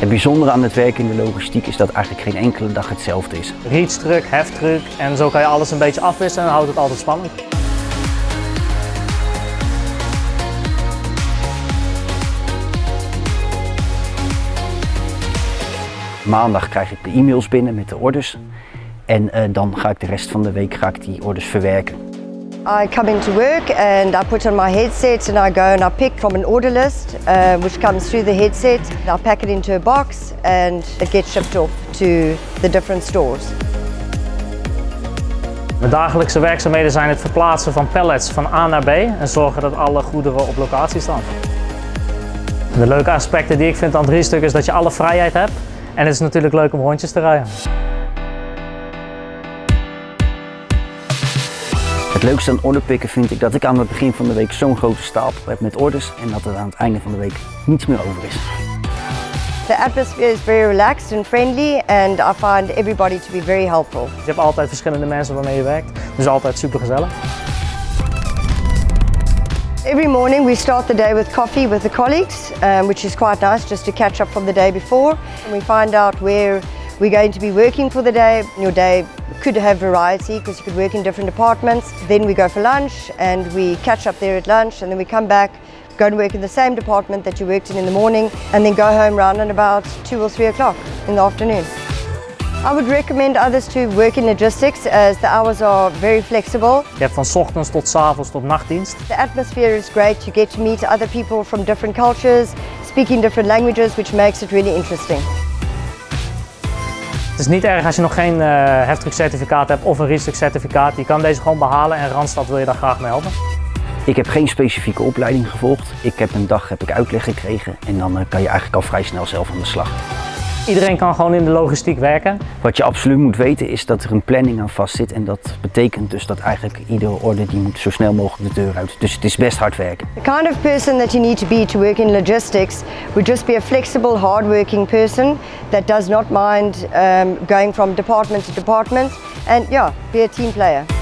Het bijzondere aan het werken in de logistiek is dat eigenlijk geen enkele dag hetzelfde is. Reach-truck, heftruck en zo kan je alles een beetje afwisselen en houdt het altijd spannend. Maandag krijg ik de e-mails binnen met de orders. En uh, dan ga ik de rest van de week ga ik die orders verwerken. I come into work and I put on my headset and I go and I pick from an order list uh, which comes through the headset. I pack it into a box and it gets shipped off to the different stores. Mijn dagelijkse werkzaamheden zijn het verplaatsen van pallets van A naar B en zorgen dat alle goederen op locatie staan. De leuke aspecten die ik vind aan drie stuk is dat je alle vrijheid hebt en het is natuurlijk leuk om rondjes te rijden. Het leukste aan orderpikken vind ik dat ik aan het begin van de week zo'n grote stapel heb met orders en dat er aan het einde van de week niets meer over is. The atmosphere is very relaxed and friendly and I find everybody to be very helpful. Je hebt altijd verschillende mensen waarmee je werkt, dus altijd super gezellig. Every morning we start the day with coffee with the colleagues, um, which is quite nice just to catch up from the day before. And we find out where we're going to be working for the day. Your day could have variety because you could work in different departments. Then we go for lunch and we catch up there at lunch and then we come back, go and work in the same department that you worked in in the morning and then go home round at about two or three o'clock in the afternoon. I would recommend others to work in logistics as the hours are very flexible. Je hebt van ochtends tot avonds tot nachtdienst. The atmosphere is great. You get to meet other people from different cultures, speaking different languages, which makes it really interesting. Het is niet erg als je nog geen uh, certificaat hebt of een reach certificaat. Je kan deze gewoon behalen en Randstad wil je daar graag mee helpen. Ik heb geen specifieke opleiding gevolgd. Ik heb een dag heb ik uitleg gekregen en dan uh, kan je eigenlijk al vrij snel zelf aan de slag. Iedereen kan gewoon in de logistiek werken. Wat je absoluut moet weten is dat er een planning aan vast zit en dat betekent dus dat eigenlijk iedere orde die moet zo snel mogelijk de deur uit. Dus het is best hard werken. The kind of person that you need to be to work in logistics would just be a flexible, hardworking person that does not mind um, going from department to department and yeah, be a team player.